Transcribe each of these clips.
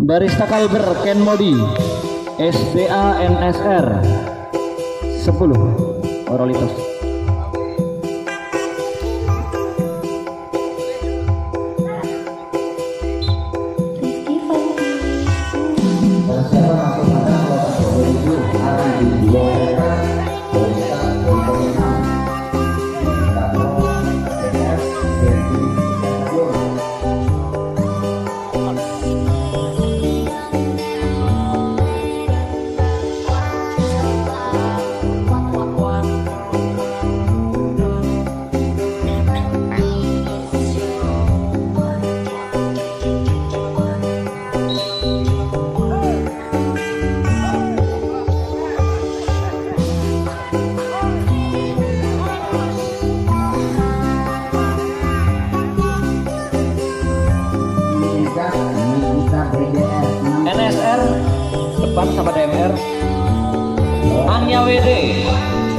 Barista Kalber Ken Modi. SDA NSR 10 Orolitos DMR Anya WD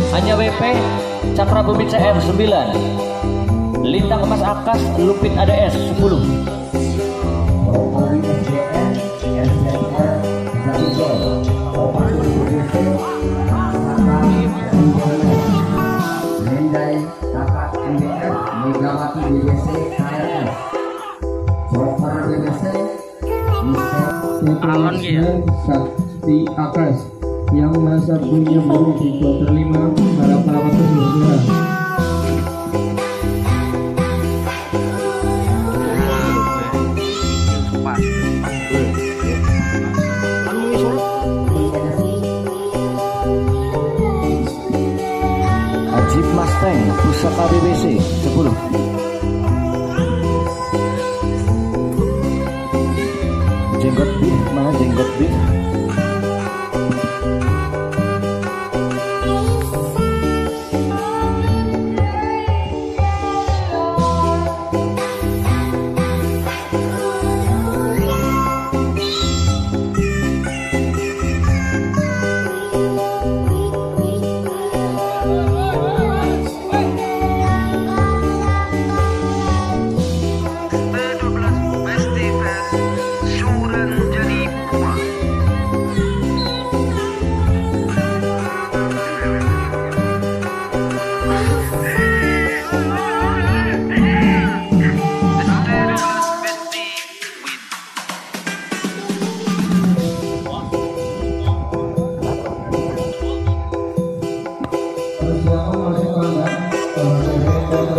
Anya WP Cakra Bumi CR 9 Lintang Emas Akas Lupit ADS 10 Hyundai Kakak MDF Megawati BBC KRS Chopper BBC Alon gitu Sakti Akas yang masa punya baru di kloter 5 para perawat tersebut Ajib Mustang Pusaka BBC 10 Jenggot beef mana jenggot beef Thank you.